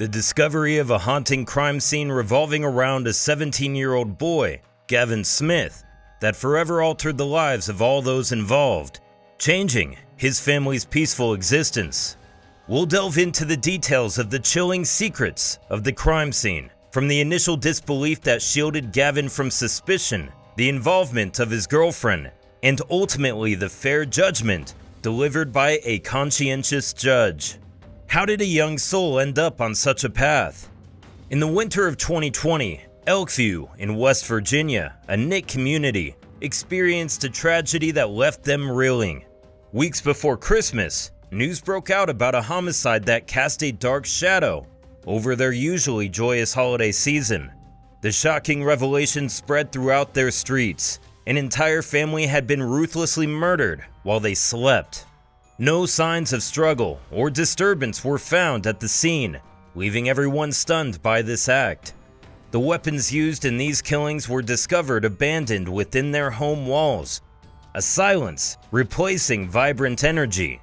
The discovery of a haunting crime scene revolving around a 17 year old boy, Gavin Smith, that forever altered the lives of all those involved, changing his family's peaceful existence. We'll delve into the details of the chilling secrets of the crime scene, from the initial disbelief that shielded Gavin from suspicion, the involvement of his girlfriend, and ultimately the fair judgment delivered by a conscientious judge. How did a young soul end up on such a path? In the winter of 2020, Elkview in West Virginia, a knit community, experienced a tragedy that left them reeling. Weeks before Christmas, news broke out about a homicide that cast a dark shadow over their usually joyous holiday season. The shocking revelation spread throughout their streets. An entire family had been ruthlessly murdered while they slept. No signs of struggle or disturbance were found at the scene, leaving everyone stunned by this act. The weapons used in these killings were discovered abandoned within their home walls. A silence replacing vibrant energy.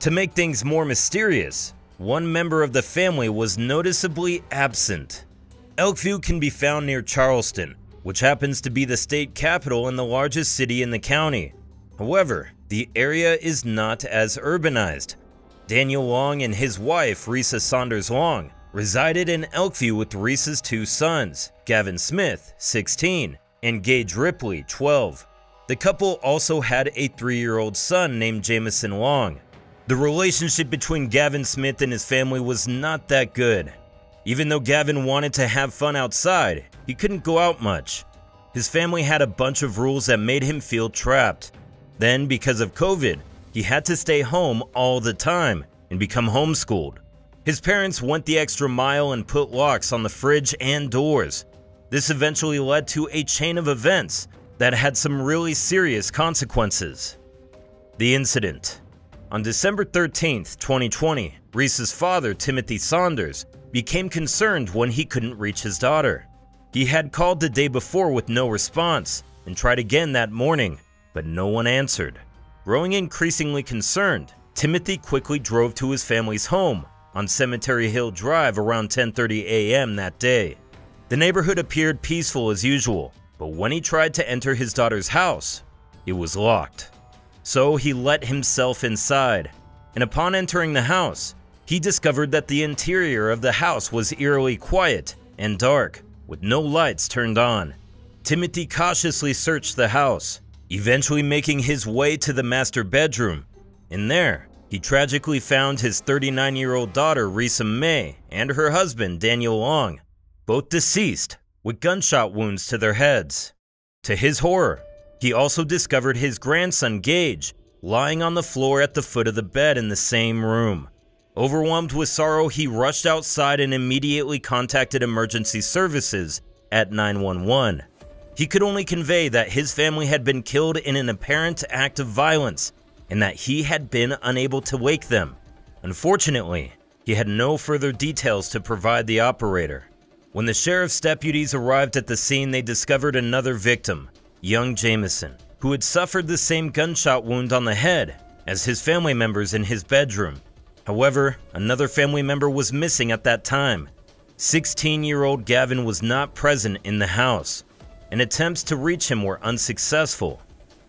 To make things more mysterious, one member of the family was noticeably absent. Elkview can be found near Charleston, which happens to be the state capital and the largest city in the county. However, the area is not as urbanized. Daniel Long and his wife, Risa Saunders Long, resided in Elkview with Risa's two sons, Gavin Smith, 16, and Gage Ripley, 12. The couple also had a three-year-old son named Jameson Long. The relationship between Gavin Smith and his family was not that good. Even though Gavin wanted to have fun outside, he couldn't go out much. His family had a bunch of rules that made him feel trapped. Then, because of COVID, he had to stay home all the time and become homeschooled. His parents went the extra mile and put locks on the fridge and doors. This eventually led to a chain of events that had some really serious consequences. The incident. On December 13, 2020, Risa's father, Timothy Saunders, became concerned when he couldn't reach his daughter. He had called the day before with no response and tried again that morning, but no one answered. Growing increasingly concerned, Timothy quickly drove to his family's home on Cemetery Hill Drive around 10:30 a.m. that day. The neighborhood appeared peaceful as usual, but when he tried to enter his daughter's house, it was locked. So he let himself inside, and upon entering the house, he discovered that the interior of the house was eerily quiet and dark, with no lights turned on. Timothy cautiously searched the house, eventually making his way to the master bedroom. In there, he tragically found his 39 year old daughter, Risa May, and her husband, Daniel Long, both deceased with gunshot wounds to their heads. To his horror, he also discovered his grandson, Gage, lying on the floor at the foot of the bed in the same room. Overwhelmed with sorrow, he rushed outside and immediately contacted emergency services at 911. He could only convey that his family had been killed in an apparent act of violence and that he had been unable to wake them. Unfortunately, he had no further details to provide the operator. When the sheriff's deputies arrived at the scene, they discovered another victim, young Jameson, who had suffered the same gunshot wound on the head as his family members in his bedroom. However, another family member was missing at that time. 16 year old Gavin was not present in the house and attempts to reach him were unsuccessful.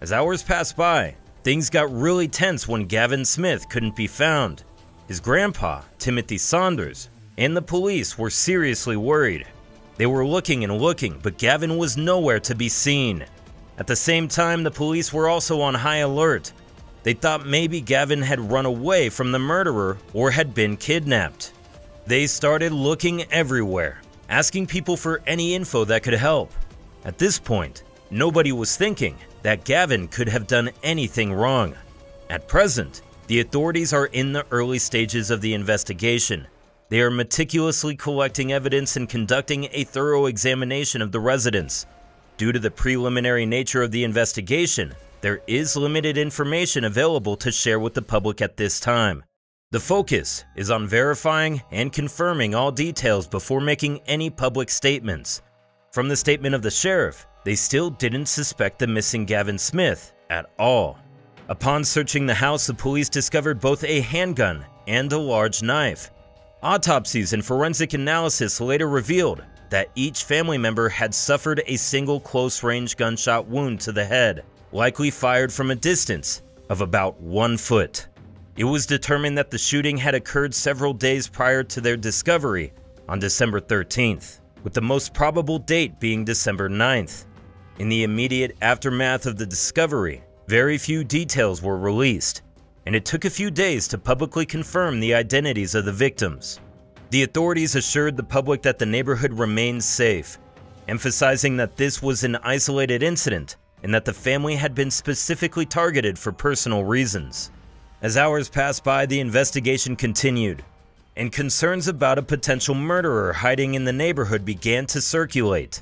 As hours passed by, things got really tense when Gavin Smith couldn't be found. His grandpa, Timothy Saunders, and the police were seriously worried. They were looking and looking, but Gavin was nowhere to be seen. At the same time, the police were also on high alert. They thought maybe Gavin had run away from the murderer or had been kidnapped. They started looking everywhere, asking people for any info that could help. At this point, nobody was thinking that Gavin could have done anything wrong. At present, the authorities are in the early stages of the investigation. They are meticulously collecting evidence and conducting a thorough examination of the residence. Due to the preliminary nature of the investigation, there is limited information available to share with the public at this time. The focus is on verifying and confirming all details before making any public statements. From the statement of the sheriff, they still didn't suspect the missing Gavin Smith at all. Upon searching the house, the police discovered both a handgun and a large knife. Autopsies and forensic analysis later revealed that each family member had suffered a single close range gunshot wound to the head, likely fired from a distance of about one foot. It was determined that the shooting had occurred several days prior to their discovery on December 13th, with the most probable date being December 9th. In the immediate aftermath of the discovery, very few details were released, and it took a few days to publicly confirm the identities of the victims. The authorities assured the public that the neighborhood remained safe, emphasizing that this was an isolated incident and that the family had been specifically targeted for personal reasons. As hours passed by, the investigation continued, and concerns about a potential murderer hiding in the neighborhood began to circulate.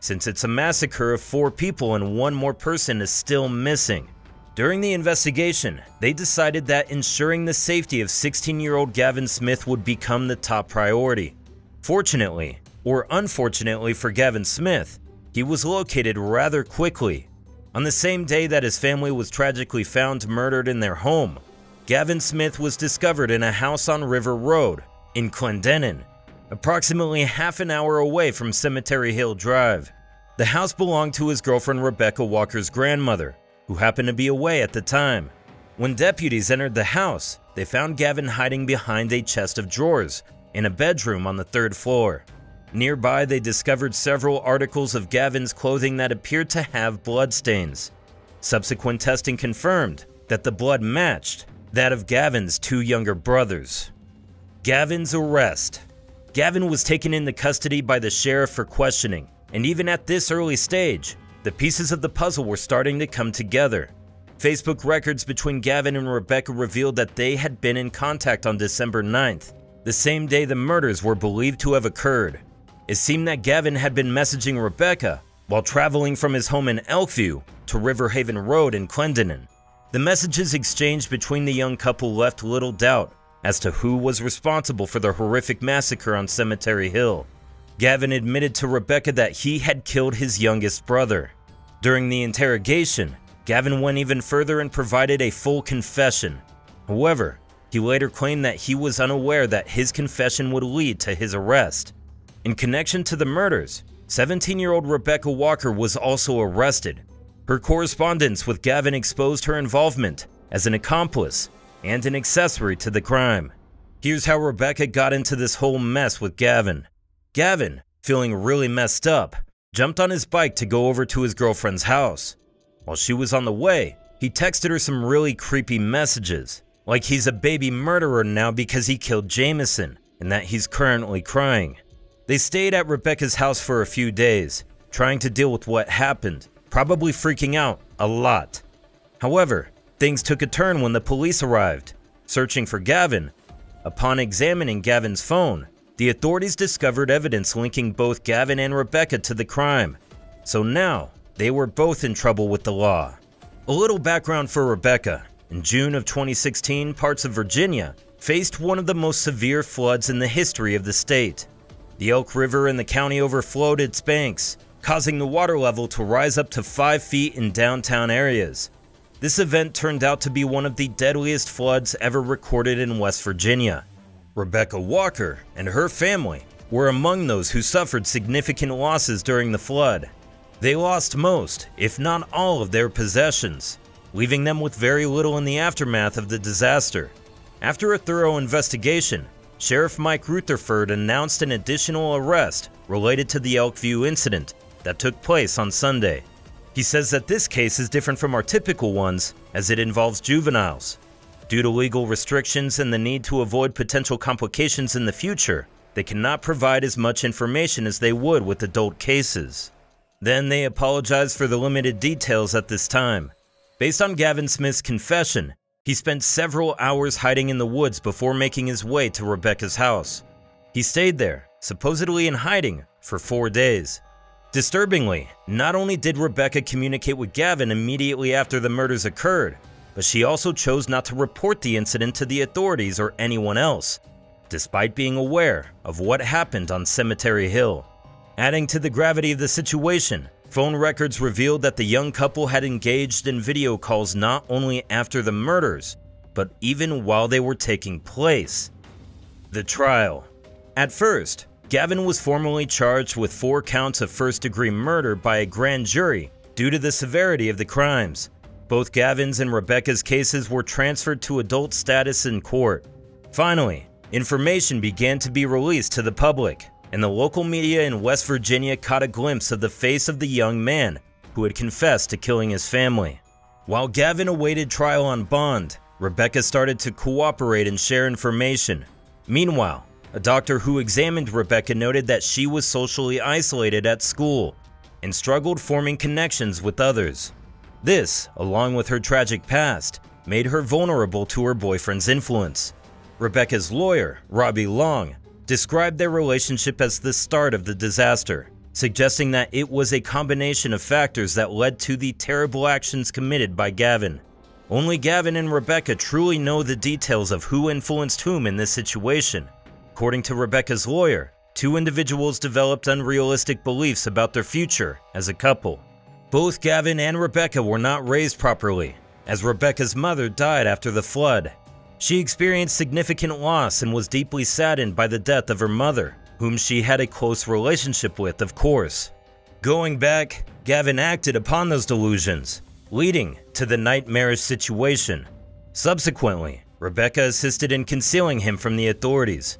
Since it's a massacre of four people and one more person is still missing, during the investigation, they decided that ensuring the safety of 16-year-old Gavin Smith would become the top priority. Fortunately, or unfortunately for Gavin Smith, he was located rather quickly. On the same day that his family was tragically found murdered in their home, Gavin Smith was discovered in a house on River Road in Clendenin, approximately half an hour away from Cemetery Hill Drive. The house belonged to his girlfriend Rebecca Walker's grandmother, who happened to be away at the time. When deputies entered the house, they found Gavin hiding behind a chest of drawers in a bedroom on the third floor. Nearby, they discovered several articles of Gavin's clothing that appeared to have bloodstains. Subsequent testing confirmed that the blood matched that of Gavin's two younger brothers. Gavin's arrest. Gavin was taken into custody by the sheriff for questioning, and even at this early stage, the pieces of the puzzle were starting to come together. Facebook records between Gavin and Rebecca revealed that they had been in contact on December 9th, the same day the murders were believed to have occurred. It seemed that Gavin had been messaging Rebecca while traveling from his home in Elkview to Riverhaven Road in Clendenin. The messages exchanged between the young couple left little doubt as to who was responsible for the horrific massacre on Cemetery Hill. Gavin admitted to Rebecca that he had killed his youngest brother. During the interrogation, Gavin went even further and provided a full confession. However, he later claimed that he was unaware that his confession would lead to his arrest. In connection to the murders, 17-year-old Rebecca Walker was also arrested. Her correspondence with Gavin exposed her involvement as an accomplice and an accessory to the crime. Here's how Rebecca got into this whole mess with Gavin. Gavin, feeling really messed up, jumped on his bike to go over to his girlfriend's house. While she was on the way, he texted her some really creepy messages, like he's a baby murderer now because he killed Jameson, and that he's currently crying. They stayed at Rebecca's house for a few days, trying to deal with what happened, probably freaking out a lot. However, things took a turn when the police arrived, searching for Gavin. Upon examining Gavin's phone, the authorities discovered evidence linking both Gavin and Rebecca to the crime, so now they were both in trouble with the law. A little background for Rebecca. In June of 2016, parts of Virginia faced one of the most severe floods in the history of the state. The Elk River in the county overflowed its banks, causing the water level to rise up to 5 feet in downtown areas. This event turned out to be one of the deadliest floods ever recorded in West Virginia, Rebecca Walker and her family were among those who suffered significant losses during the flood. They lost most, if not all, of their possessions, leaving them with very little in the aftermath of the disaster. After a thorough investigation, Sheriff Mike Rutherford announced an additional arrest related to the Elkview incident that took place on Sunday. He says that this case is different from our typical ones as it involves juveniles. Due to legal restrictions and the need to avoid potential complications in the future, they cannot provide as much information as they would with adult cases. Then they apologize for the limited details at this time. Based on Gavin Smith's confession, he spent several hours hiding in the woods before making his way to Rebecca's house. He stayed there, supposedly in hiding, for four days. Disturbingly, not only did Rebecca communicate with Gavin immediately after the murders occurred, but she also chose not to report the incident to the authorities or anyone else, despite being aware of what happened on Cemetery Hill. Adding to the gravity of the situation, phone records revealed that the young couple had engaged in video calls not only after the murders, but even while they were taking place. The trial. At first, Gavin was formally charged with four counts of first degree murder by a grand jury due to the severity of the crimes. Both Gavin's and Rebecca's cases were transferred to adult status in court. Finally, information began to be released to the public, and the local media in West Virginia caught a glimpse of the face of the young man who had confessed to killing his family. While Gavin awaited trial on bond, Rebecca started to cooperate and share information. Meanwhile, a doctor who examined Rebecca noted that she was socially isolated at school and struggled forming connections with others. This, along with her tragic past, made her vulnerable to her boyfriend's influence. Rebecca's lawyer, Robbie Long, described their relationship as the start of the disaster, suggesting that it was a combination of factors that led to the terrible actions committed by Gavin. Only Gavin and Rebecca truly know the details of who influenced whom in this situation. According to Rebecca's lawyer, two individuals developed unrealistic beliefs about their future as a couple. Both Gavin and Rebecca were not raised properly, as Rebecca's mother died after the flood. She experienced significant loss and was deeply saddened by the death of her mother, whom she had a close relationship with, of course. Going back, Gavin acted upon those delusions, leading to the nightmarish situation. Subsequently, Rebecca assisted in concealing him from the authorities.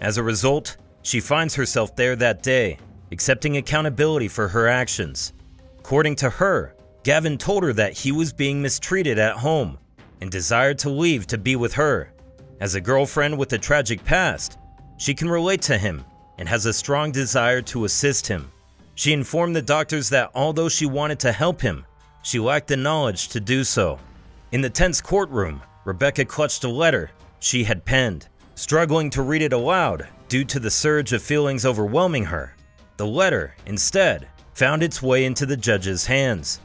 As a result, she finds herself there that day, accepting accountability for her actions. According to her, Gavin told her that he was being mistreated at home and desired to leave to be with her. As a girlfriend with a tragic past, she can relate to him and has a strong desire to assist him. She informed the doctors that although she wanted to help him, she lacked the knowledge to do so. In the tense courtroom, Rebecca clutched a letter she had penned, struggling to read it aloud due to the surge of feelings overwhelming her. The letter, instead, found its way into the judge's hands.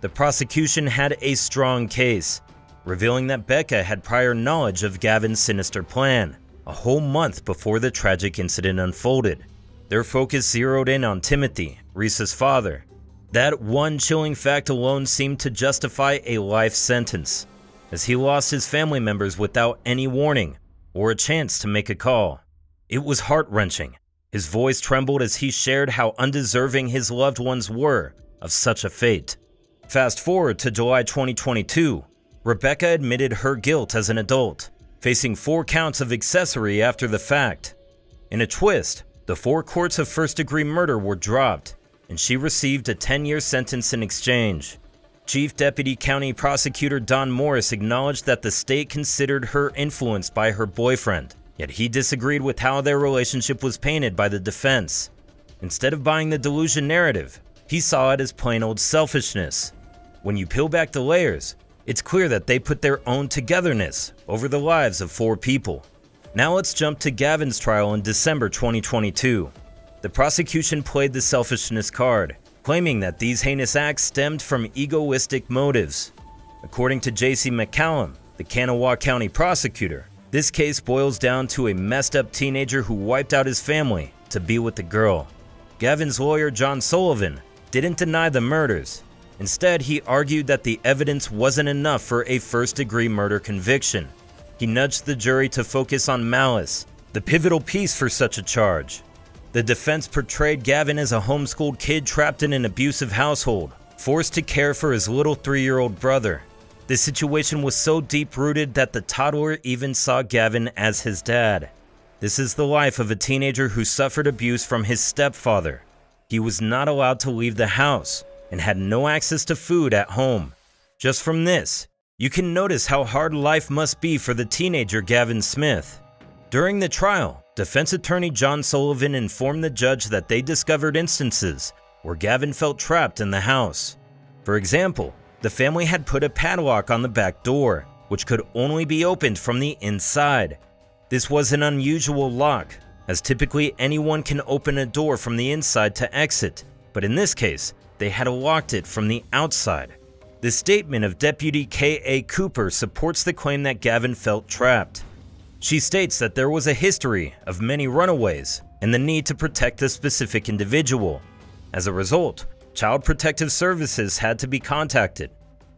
The prosecution had a strong case, revealing that Becca had prior knowledge of Gavin's sinister plan, a whole month before the tragic incident unfolded. Their focus zeroed in on Timothy, Risa's father, that one chilling fact alone seemed to justify a life sentence, as he lost his family members without any warning or a chance to make a call. It was heart wrenching. His voice trembled as he shared how undeserving his loved ones were of such a fate. Fast forward to July 2022, Rebecca admitted her guilt as an adult, facing four counts of accessory after the fact. In a twist, the four courts of first degree murder were dropped, and she received a 10 year sentence in exchange. Chief Deputy County Prosecutor Don Morris acknowledged that the state considered her influenced by her boyfriend, yet he disagreed with how their relationship was painted by the defense. Instead of buying the delusion narrative, he saw it as plain old selfishness. When you peel back the layers, it's clear that they put their own togetherness over the lives of four people. Now let's jump to Gavin's trial in December 2022. The prosecution played the selfishness card, claiming that these heinous acts stemmed from egoistic motives. According to J.C. McCallum, the Kanawha County prosecutor, this case boils down to a messed up teenager who wiped out his family to be with the girl. Gavin's lawyer, John Sullivan, didn't deny the murders. Instead, he argued that the evidence wasn't enough for a first degree murder conviction. He nudged the jury to focus on malice, the pivotal piece for such a charge. The defense portrayed Gavin as a homeschooled kid trapped in an abusive household, forced to care for his little three year old brother. The situation was so deep rooted that the toddler even saw Gavin as his dad. This is the life of a teenager who suffered abuse from his stepfather. He was not allowed to leave the house and had no access to food at home. Just from this, you can notice how hard life must be for the teenager Gavin Smith. During the trial, defense attorney John Sullivan informed the judge that they discovered instances where Gavin felt trapped in the house. For example, the family had put a padlock on the back door, which could only be opened from the inside. This was an unusual lock, as typically anyone can open a door from the inside to exit, but in this case, they had locked it from the outside. The statement of Deputy K.A. Cooper supports the claim that Gavin felt trapped. She states that there was a history of many runaways and the need to protect a specific individual. As a result, Child Protective Services had to be contacted.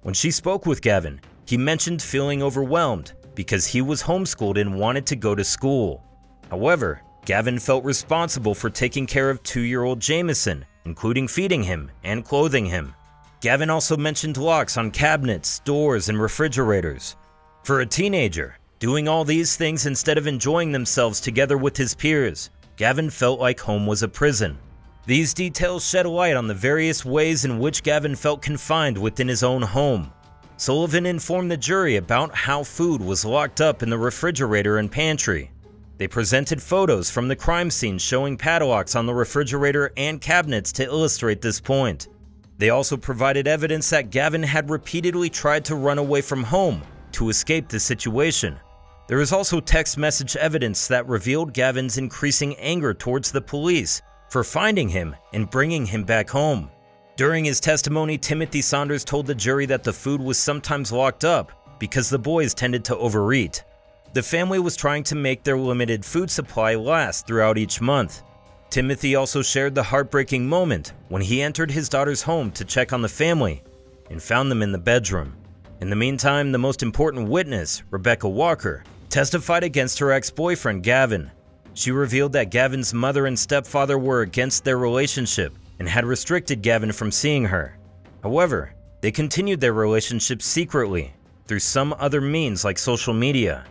When she spoke with Gavin, he mentioned feeling overwhelmed because he was homeschooled and wanted to go to school. However, Gavin felt responsible for taking care of two-year-old Jameson, including feeding him and clothing him. Gavin also mentioned locks on cabinets, doors, and refrigerators. For a teenager, doing all these things instead of enjoying themselves together with his peers, Gavin felt like home was a prison. These details shed light on the various ways in which Gavin felt confined within his own home. Sullivan informed the jury about how food was locked up in the refrigerator and pantry. They presented photos from the crime scene showing padlocks on the refrigerator and cabinets to illustrate this point. They also provided evidence that Gavin had repeatedly tried to run away from home to escape the situation. There is also text message evidence that revealed Gavin's increasing anger towards the police for finding him and bringing him back home. During his testimony, Timothy Saunders told the jury that the food was sometimes locked up because the boys tended to overeat. The family was trying to make their limited food supply last throughout each month. Timothy also shared the heartbreaking moment when he entered his daughter's home to check on the family and found them in the bedroom. In the meantime, the most important witness, Rebecca Walker, testified against her ex-boyfriend Gavin. She revealed that Gavin's mother and stepfather were against their relationship and had restricted Gavin from seeing her. However, they continued their relationship secretly through some other means like social media.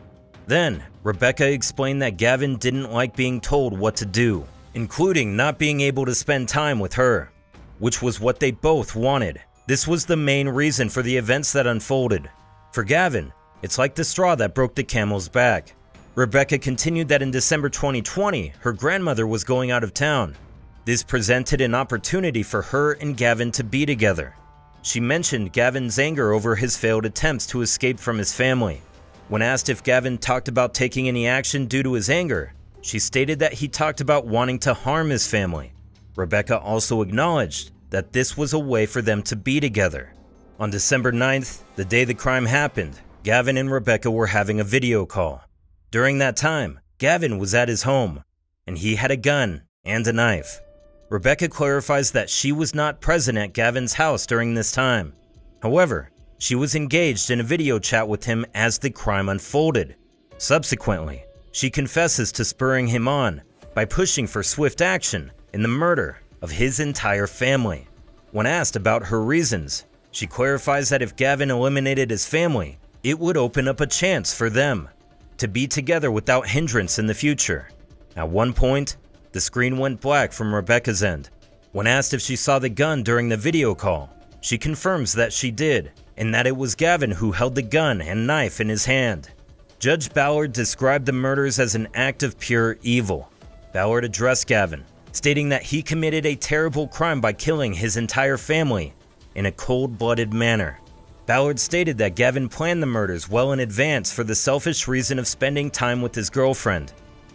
Then, Rebecca explained that Gavin didn't like being told what to do, including not being able to spend time with her, which was what they both wanted. This was the main reason for the events that unfolded. For Gavin, it's like the straw that broke the camel's back. Rebecca continued that in December 2020, her grandmother was going out of town. This presented an opportunity for her and Gavin to be together. She mentioned Gavin's anger over his failed attempts to escape from his family. When asked if Gavin talked about taking any action due to his anger, she stated that he talked about wanting to harm his family. Rebecca also acknowledged that this was a way for them to be together. On December 9th, the day the crime happened, Gavin and Rebecca were having a video call. During that time, Gavin was at his home, and he had a gun and a knife. Rebecca clarifies that she was not present at Gavin's house during this time. However, she was engaged in a video chat with him as the crime unfolded. Subsequently, she confesses to spurring him on by pushing for swift action in the murder of his entire family. When asked about her reasons, she clarifies that if Gavin eliminated his family, it would open up a chance for them to be together without hindrance in the future. At one point, the screen went black from Rebecca's end. When asked if she saw the gun during the video call, she confirms that she did, and that it was Gavin who held the gun and knife in his hand. Judge Ballard described the murders as an act of pure evil. Ballard addressed Gavin, stating that he committed a terrible crime by killing his entire family in a cold-blooded manner. Ballard stated that Gavin planned the murders well in advance for the selfish reason of spending time with his girlfriend.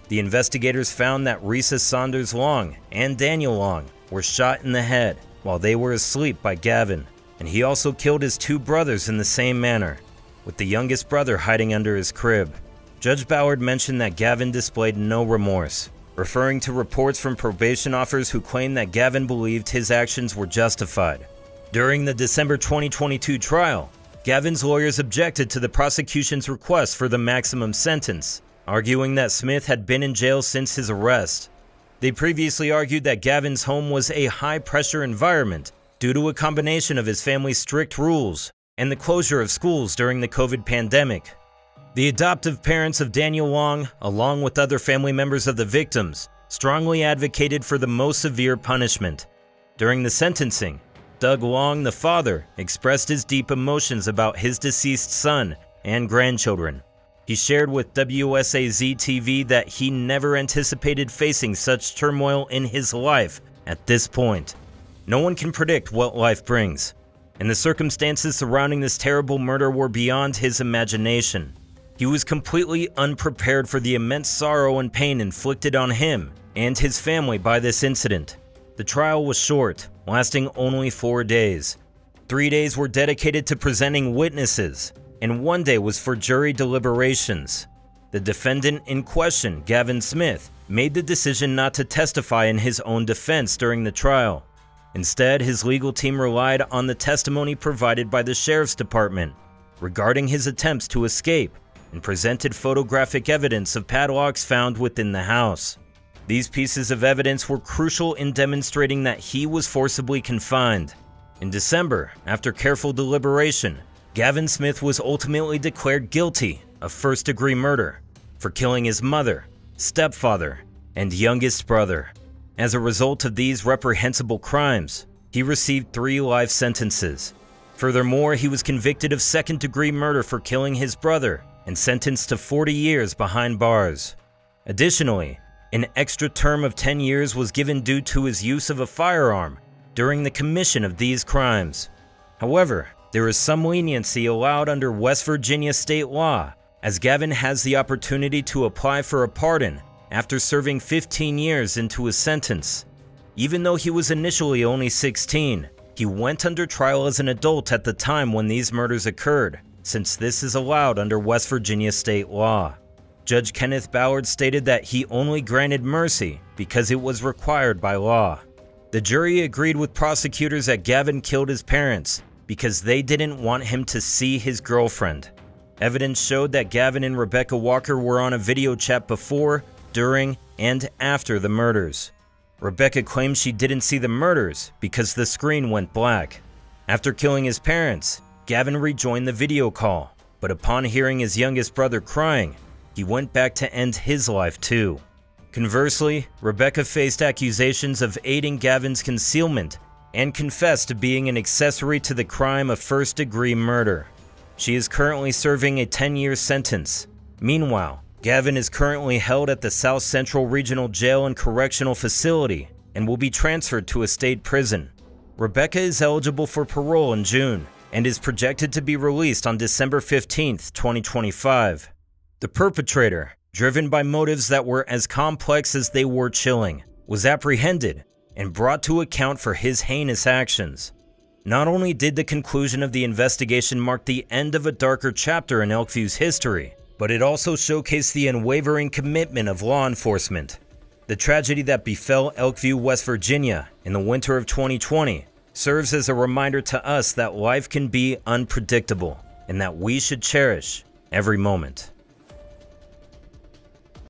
The investigators found that Risa Saunders Long and Daniel Long were shot in the head while they were asleep by Gavin, and he also killed his two brothers in the same manner, with the youngest brother hiding under his crib. Judge Ballard mentioned that Gavin displayed no remorse, referring to reports from probation officers who claimed that Gavin believed his actions were justified. During the December 2022 trial, Gavin's lawyers objected to the prosecution's request for the maximum sentence, arguing that Smith had been in jail since his arrest. They previously argued that Gavin's home was a high-pressure environment due to a combination of his family's strict rules and the closure of schools during the COVID pandemic. The adoptive parents of Daniel Long, along with other family members of the victims, strongly advocated for the most severe punishment. During the sentencing, Doug Long, the father, expressed his deep emotions about his deceased son and grandchildren. He shared with WSAZ TV that he never anticipated facing such turmoil in his life at this point. No one can predict what life brings, and the circumstances surrounding this terrible murder were beyond his imagination. He was completely unprepared for the immense sorrow and pain inflicted on him and his family by this incident. The trial was short, lasting only four days. Three days were dedicated to presenting witnesses, and one day was for jury deliberations. The defendant in question, Gavin Smith, made the decision not to testify in his own defense during the trial. Instead, his legal team relied on the testimony provided by the sheriff's department regarding his attempts to escape and presented photographic evidence of padlocks found within the house. These pieces of evidence were crucial in demonstrating that he was forcibly confined. In December, after careful deliberation, Gavin Smith was ultimately declared guilty of first degree murder for killing his mother, stepfather, and youngest brother. As a result of these reprehensible crimes, he received three life sentences. Furthermore, he was convicted of second degree murder for killing his brother and sentenced to 40 years behind bars. Additionally, an extra term of 10 years was given due to his use of a firearm during the commission of these crimes. However, there is some leniency allowed under West Virginia state law, as Gavin has the opportunity to apply for a pardon after serving 15 years into his sentence. Even though he was initially only 16, he went under trial as an adult at the time when these murders occurred, since this is allowed under West Virginia state law. Judge Kenneth Ballard stated that he only granted mercy because it was required by law. The jury agreed with prosecutors that Gavin killed his parents because they didn't want him to see his girlfriend. Evidence showed that Gavin and Rebecca Walker were on a video chat before, during, and after the murders. Rebecca claims she didn't see the murders because the screen went black. After killing his parents, Gavin rejoined the video call, but upon hearing his youngest brother crying, he went back to end his life too. Conversely, Rebecca faced accusations of aiding Gavin's concealment and confessed to being an accessory to the crime of first degree murder. She is currently serving a 10 year sentence. Meanwhile, Gavin is currently held at the South Central Regional Jail and Correctional Facility and will be transferred to a state prison. Rebecca is eligible for parole in June and is projected to be released on December 15, 2025. The perpetrator, driven by motives that were as complex as they were chilling, was apprehended and brought to account for his heinous actions. Not only did the conclusion of the investigation mark the end of a darker chapter in Elkview's history, but it also showcased the unwavering commitment of law enforcement. The tragedy that befell Elkview, West Virginia in the winter of 2020 serves as a reminder to us that life can be unpredictable and that we should cherish every moment.